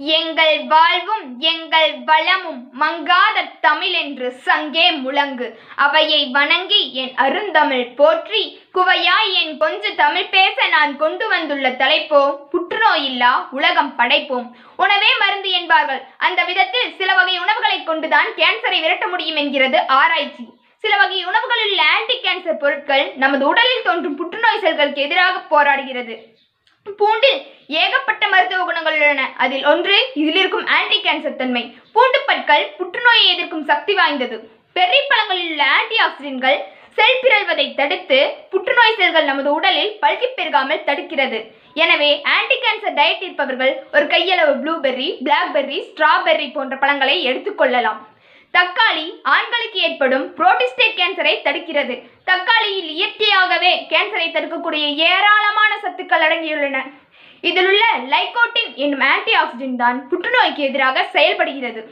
எங்கள் வாழ்வும் எங்கள் வளமும் மங்காத தமிழ் என்று சங்கே முழங்கு. அவையை வணங்கி என் அருந்தமிழ் போற்றி குவையாய் என் கொஞ்ச தமிழ் பேச நான் கொண்டு வந்துள்ள தலைப்போ புற்றுநோயில்லா உலகம் படைப்போம். உணவே மருந்து என்பார்கள். அந்த விதத்தில் சில வகை உணவுகளை கொண்டுதான் கேன்சரை விரட்ட முடியும் என்கிறது ஆராய்ச்சி. சில வகை உணவுகளில் உள்ள ஆன்டி கேன்சர் பொருட்கள் நமது உடலில் தோன்றும் புற்றுநோய் செல்களுக்கு எதிராக போராடுகிறது. பூண்டில் ஏகப்பட்ட மருத்துவ குணங்கள் உள்ளன. அதில் ஒன்று இதில் இருக்கும் ஆன்டி கேன்சர் தன்மை. பூண்டு பற்கள் புற்றுநோயை எதிர்க்கும் சக்தி வாய்ந்தது. பெர்ரி பழங்களில் உள்ள ஆன்டி ஆக்சிடென்ட்கள் செல் பிறழ்வதை தடுத்து புற்றுநோய் செல்கள் நமது உடலில் பல்கி பெருகாமல் தடுக்கிறது. எனவே ஆன்டி கேன்சர் டயட் இருப்பவர்கள் ஒரு கையளவு ப்ளூபெர்ரி பிளாக்பெர்ரி ஸ்ட்ராபெர்ரி போன்ற பழங்களை எடுத்துக்கொள்ளலாம் தக்காளி ஆண்களுக்கு ஏற்படும் புரோட்டிஸ்டேட் கேன்சரை தடுக்கிறது. தக்காளியில் இயற்கையாகவே கேன்சரை தடுக்கக்கூடிய ஏராளமான சத்துக்கள் அடங்கியுள்ளன. இதில் உள்ள லைகோட்டின் என்னும் ஆன்டி ஆக்சிடென்ட் தான் புற்றுநோய்க்கு எதிராக செயல்படுகிறது.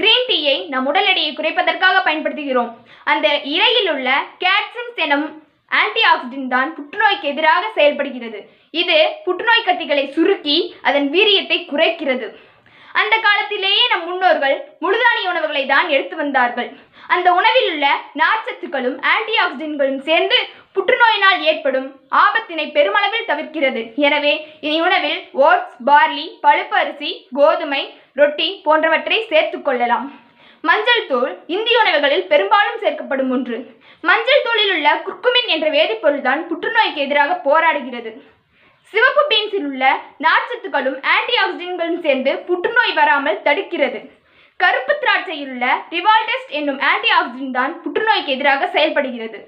கிரீன் டீயை நம் உடல் எடையை குறைப்பதற்காக பயன்படுத்துகிறோம். அந்த இலையில் உள்ள கேட்சின்ஸ் எனும் ஆன்டி ஆக்சிடென்ட் தான் புற்றுநோய்க்கு எதிராக செயல்படுகிறது. இது புற்றுநோய் கட்டிகளை சுருக்கி அதன் வீரியத்தை குறைக்கிறது. அந்த காலத்திலேயே நம் முன்னோர்கள் முழுதானிய உணவுகளை தான் எடுத்து வந்தார்கள். அந்த உணவில் உள்ள நார்ச்சத்துக்களும் ஆன்டி ஆக்சிடென்ட்களும் சேர்ந்து புற்றுநோயினால் ஏற்படும் ஆபத்தினை பெருமளவில் தவிர்க்கிறது. எனவே இனி உணவில் ஓட்ஸ் பார்லி பழுப்பு அரிசி கோதுமை ரொட்டி போன்றவற்றை சேர்த்து கொள்ளலாம். மஞ்சள் தூள் இந்திய உணவுகளில் பெரும்பாலும் சேர்க்கப்படும் ஒன்று. மஞ்சள் தூளில் உள்ள குர்குமின் என்ற வேதிப்பொருள் தான் புற்றுநோய்க்கு எதிராக போராடுகிறது. சிவப்பு பீன்ஸில் உள்ள நார்ச்சத்துக்களும் ஆன்டி ஆக்சிடென்ட்களும் சேர்ந்து புற்றுநோய் வராமல் தடுக்கிறது. கருப்பு திராட்சையில் உள்ள ரிவால்டெஸ்ட் என்னும் ஆன்டி ஆக்சிடென்ட் தான் புற்றுநோய்க்கு எதிராக செயல்படுகிறது.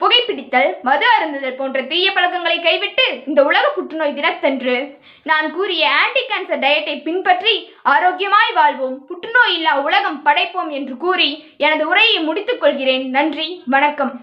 புகைப்பிடித்தல் மது அருந்துதல் போன்ற தீய பழக்கங்களை கைவிட்டு இந்த உலக புற்றுநோய் தினத்தன்று. நான் கூறிய ஆன்டி கேன்சர் டயட்டை பின்பற்றி ஆரோக்கியமாய் வாழ்வோம். புற்றுநோய் இல்லா உலகம் படைப்போம் என்று கூறி எனது உரையை முடித்துக் கொள்கிறேன். நன்றி வணக்கம்.